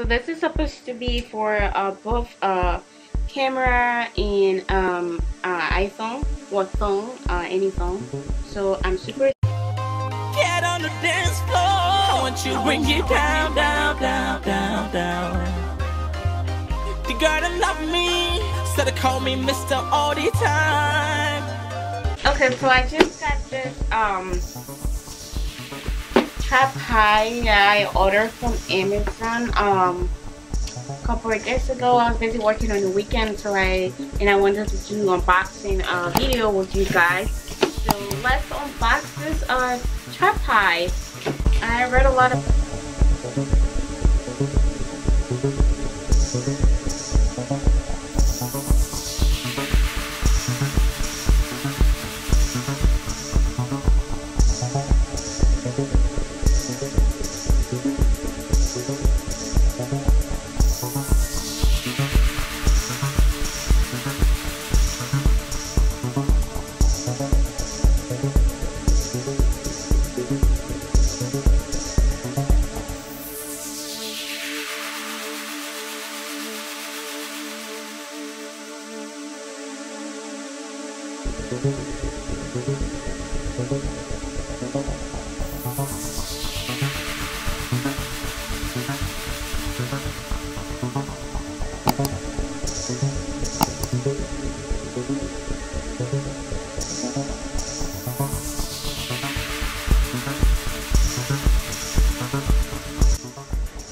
So this is supposed to be for uh, both uh, camera and um, uh, iPhone or phone, uh, any phone. So I'm super. Get on the dance floor. I want you to bring it down, down, down, down, down. The girl that love me, said to call me Mr. all the time. Okay, so I just got this um high that I ordered from Amazon um a couple of days ago. I was busy working on the weekend, so I and I wanted to do an unboxing uh, video with you guys. So let's unbox this uh high. I read a lot of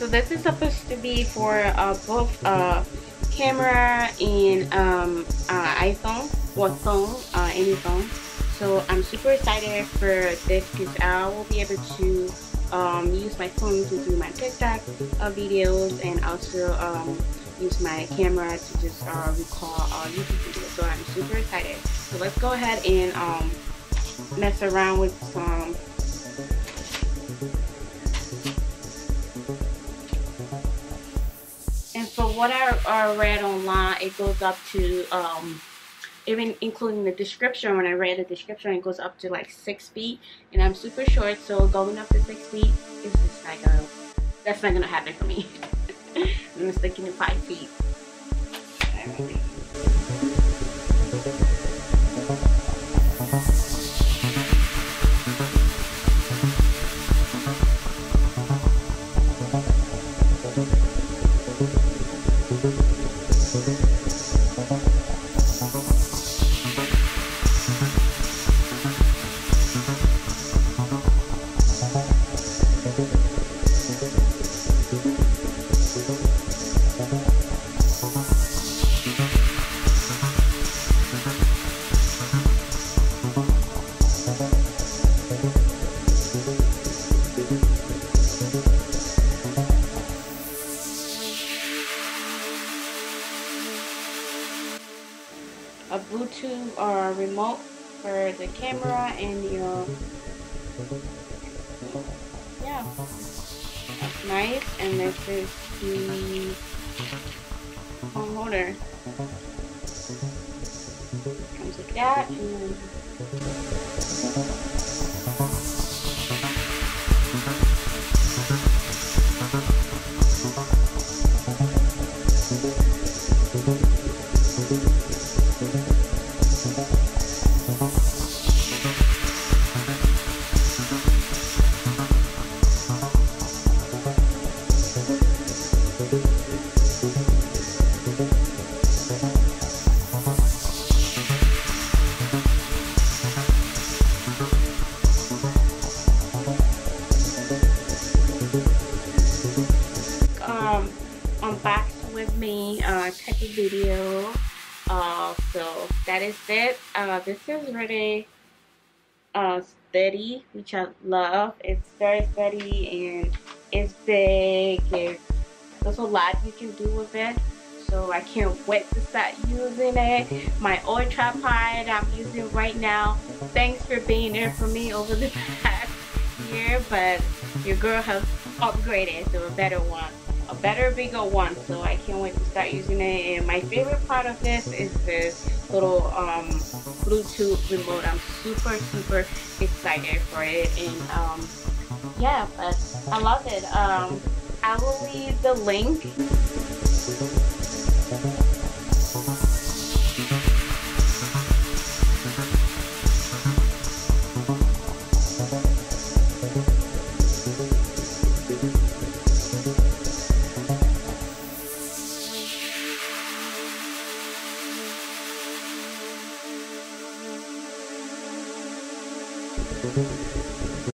this is supposed to be for uh, both uh, camera and um, uh, iPhone or phone, uh, any phone. So I'm super excited for this because I will be able to um, use my phone to do my TikTok uh, videos and also um, use my camera to just uh, record uh, YouTube videos. So I'm super excited. So let's go ahead and um, mess around with some what I, I read online, it goes up to, um, even including the description, when I read the description, it goes up to like 6 feet. And I'm super short, so going up to 6 feet is just like a, that's not to happen for me. I'm sticking to 5 feet. Bluetooth or remote for the camera and your yeah. Nice and this is the phone holder comes with that and um unbox with me uh type of video. Uh so that is it. Uh this is really uh steady which i love. It's very steady and it's big it's, there's a lot you can do with it. So i can't wait to start using it. My old tripod i'm using right now. Thanks for being there for me over the past year but your girl has upgraded to a better one a better bigger one. So I can't wait to start using it. And my favorite part of this is this little um, Bluetooth remote. I'm super super excited for it. And um, yeah but I love it. Um, I will leave the link